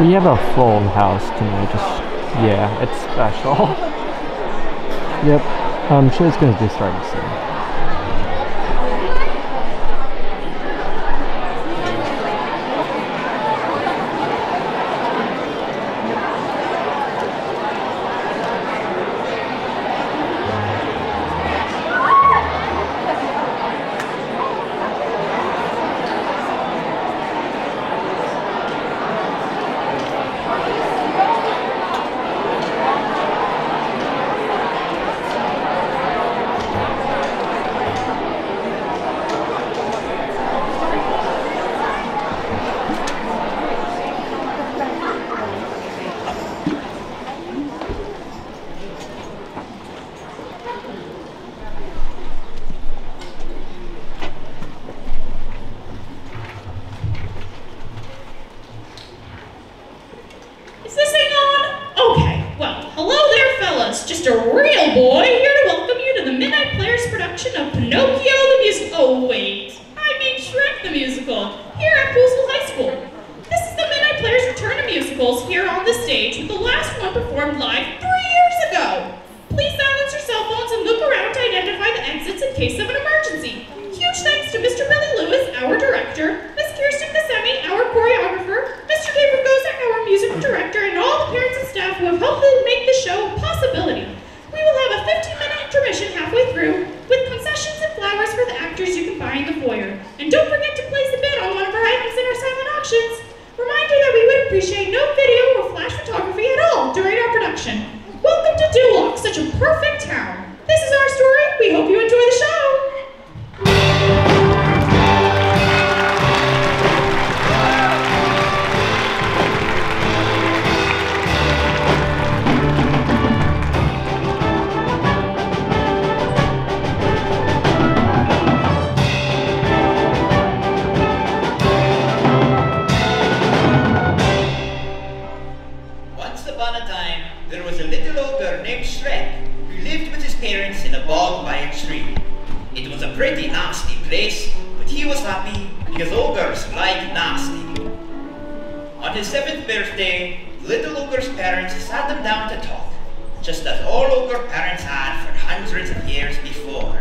We have a full house tonight, just, yeah, it's special. yep, I'm sure it's going to be starting soon. named Shrek who lived with his parents in a bog by a tree. It was a pretty nasty place, but he was happy because ogres like nasty. On his seventh birthday, little ogre's parents sat him down to talk, just as all ogre parents had for hundreds of years before.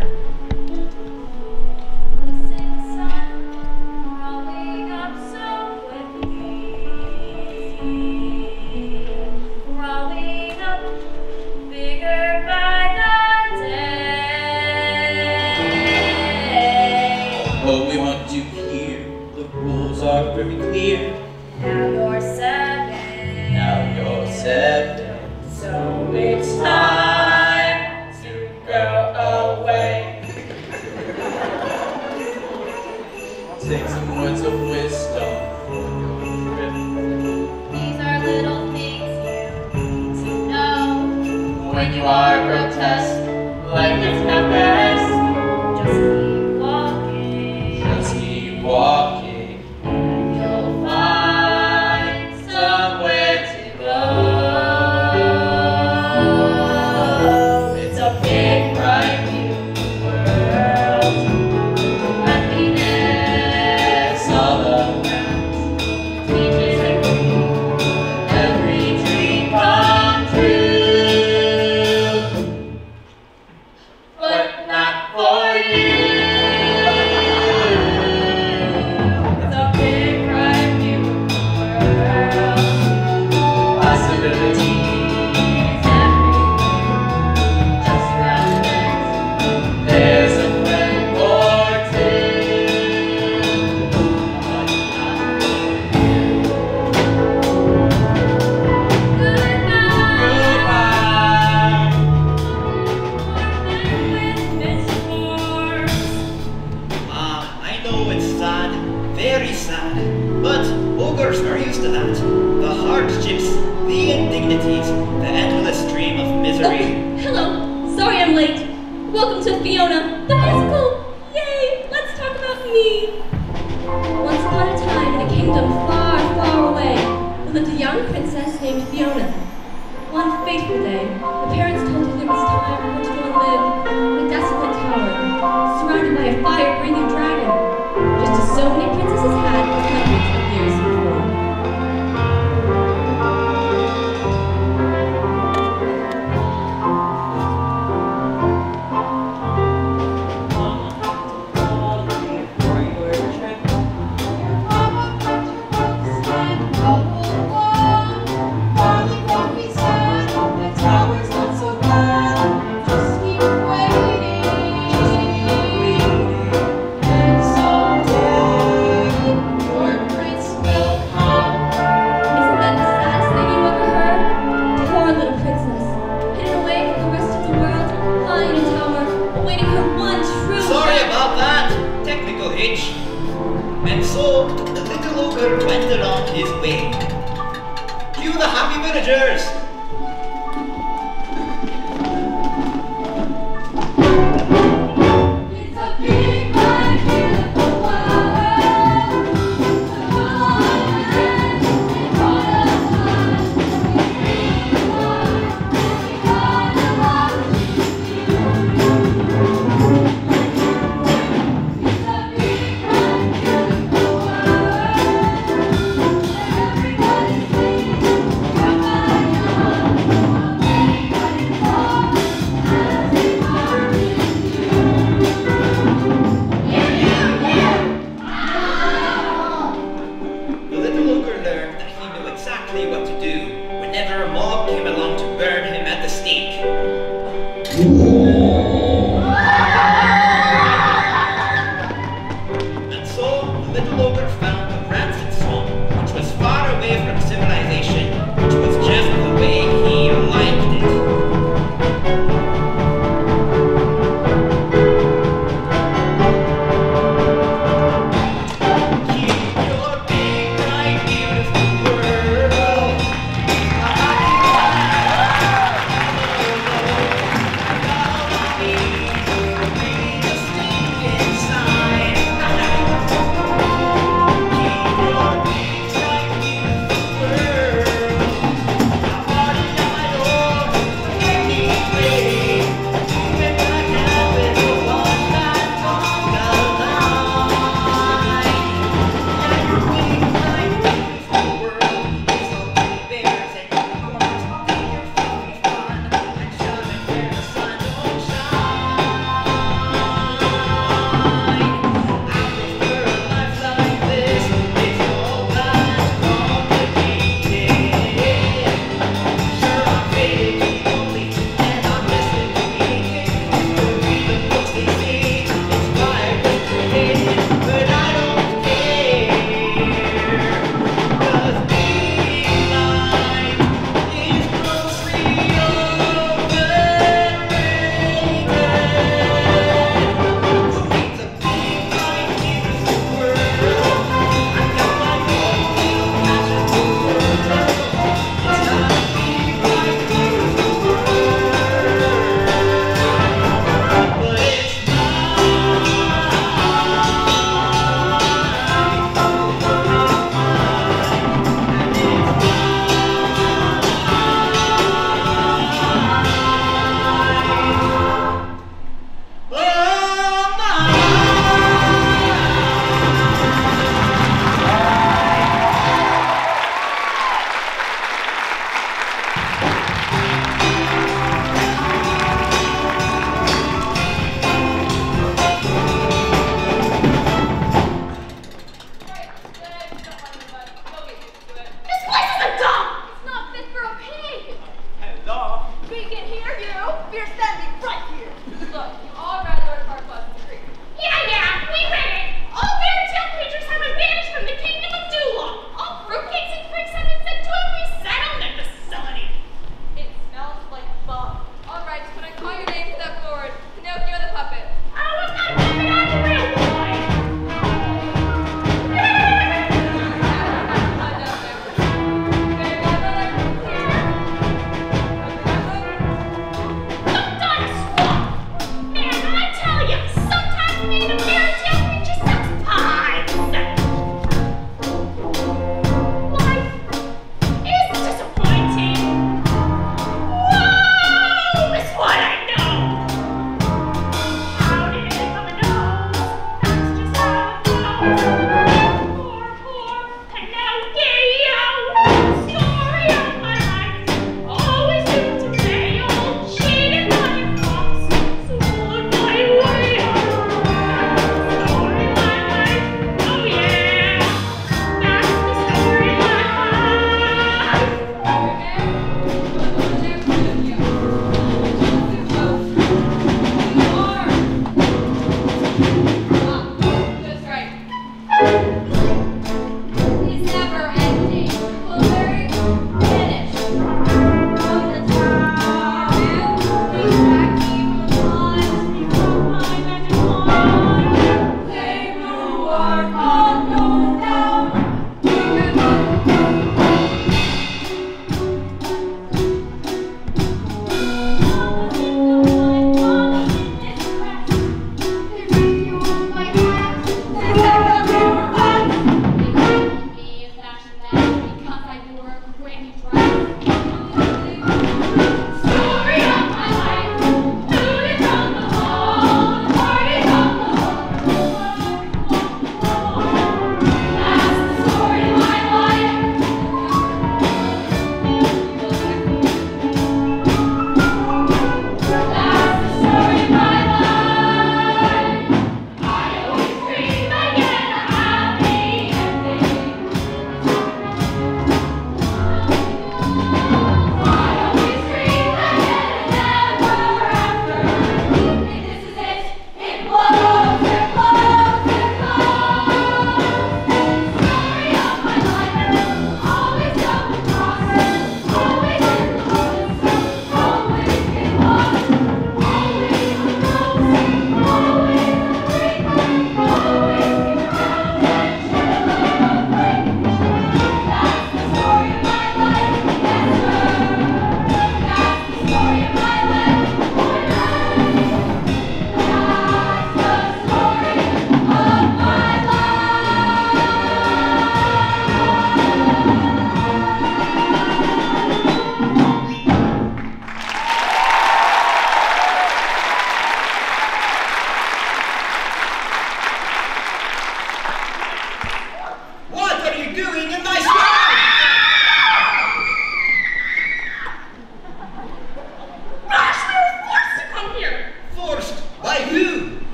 princess named Fiona. One fateful day, the parents told her there was time for her to go and live in a desolate tower, surrounded by a fire-breathing dragon, just as so many princesses the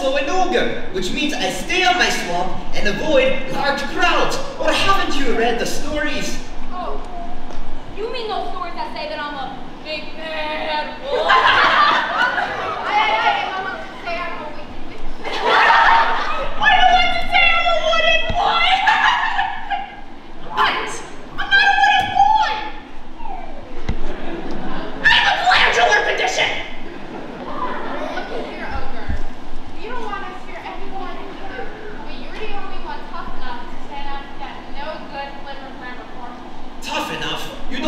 also an ogre, which means I stay on my swamp and avoid large crowds. Or haven't you read the stories? Oh, you mean those stories that say that I'm a big bad wolf? What?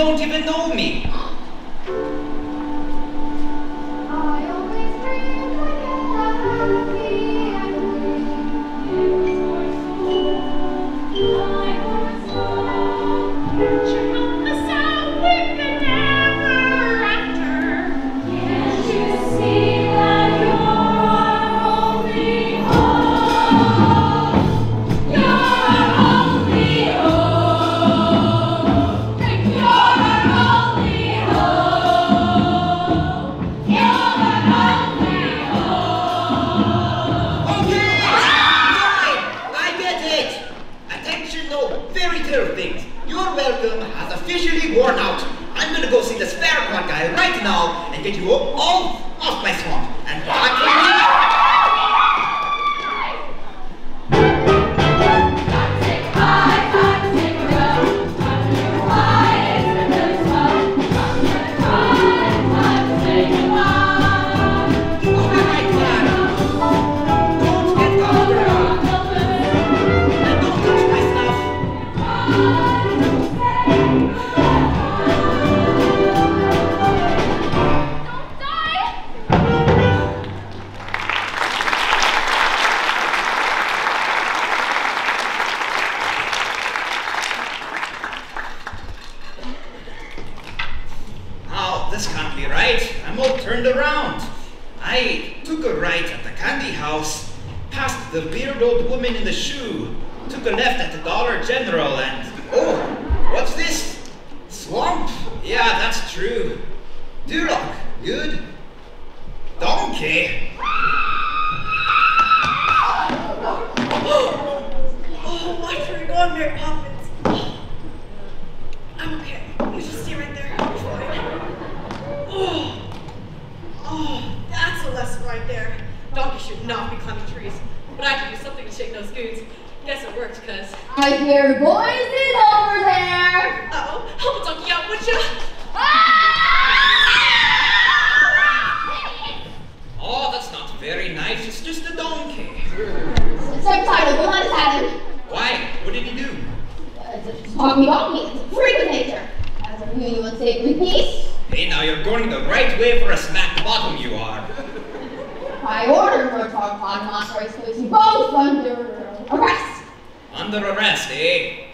Don't even know me. year boy. Ah, sei.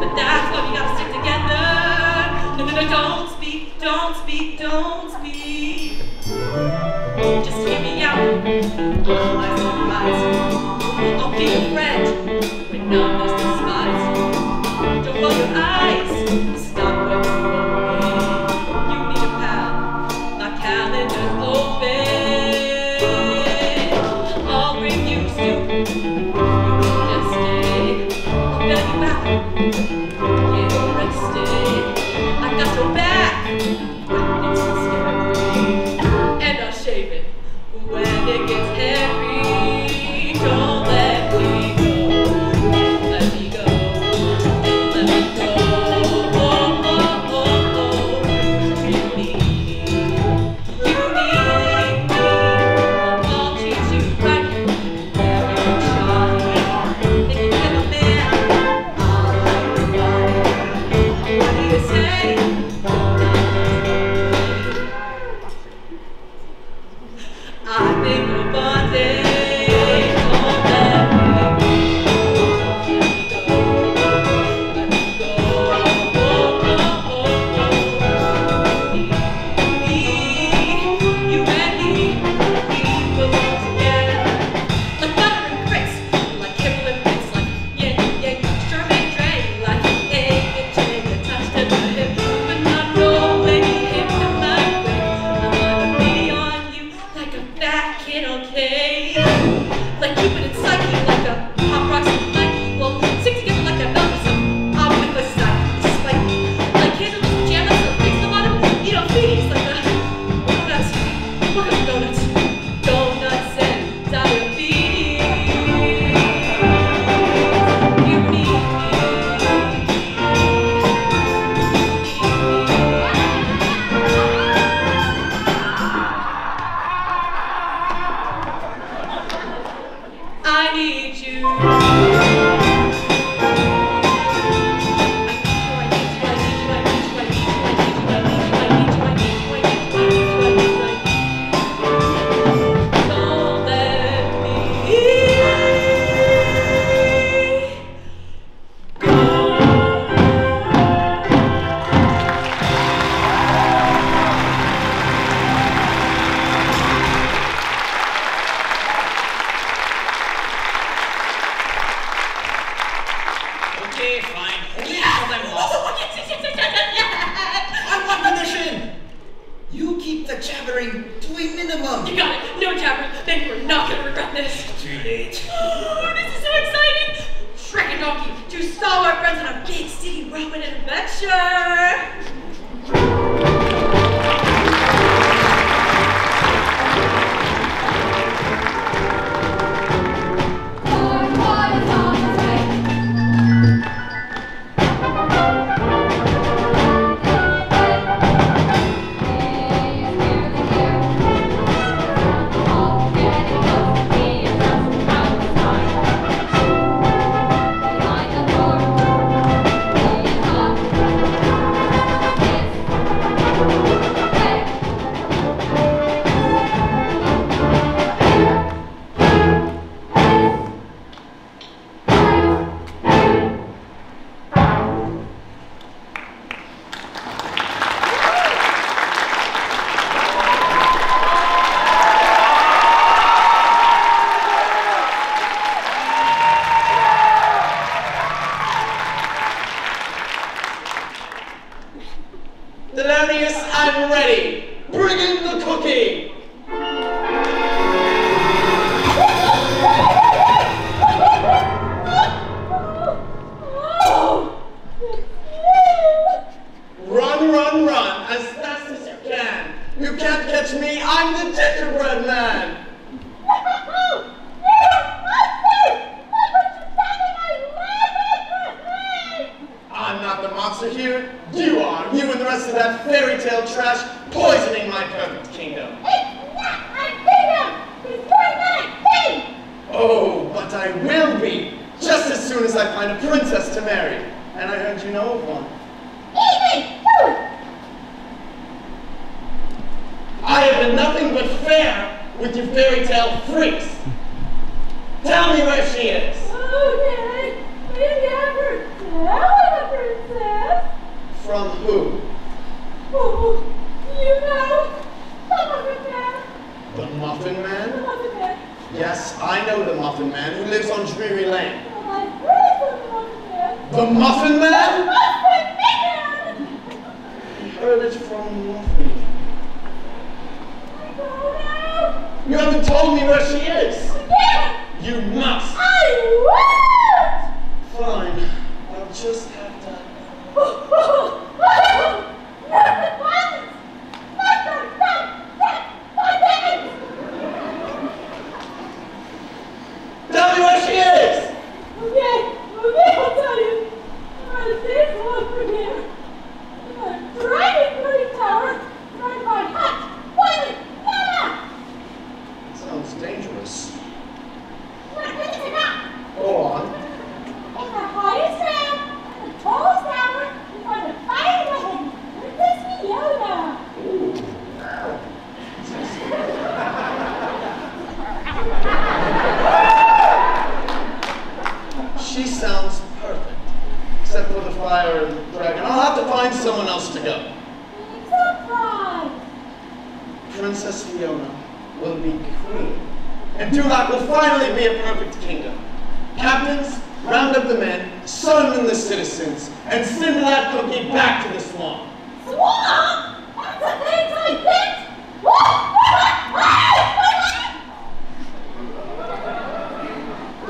But that's why we gotta stick together. No, no, no, don't speak, don't speak, don't speak. Just hear me out. All eyes on eyes. Don't be afraid.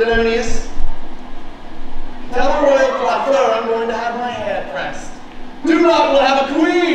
the? Tell the royal flatterer I'm going to have my hair pressed. Do not will have a queen!